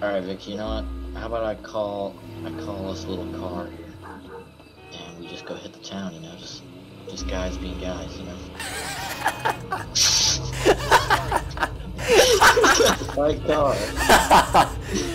Alright, Vic, you know what? How about I call I call us little car here. And we just go hit the town, you know, just just guys being guys, you know. My car. Uh,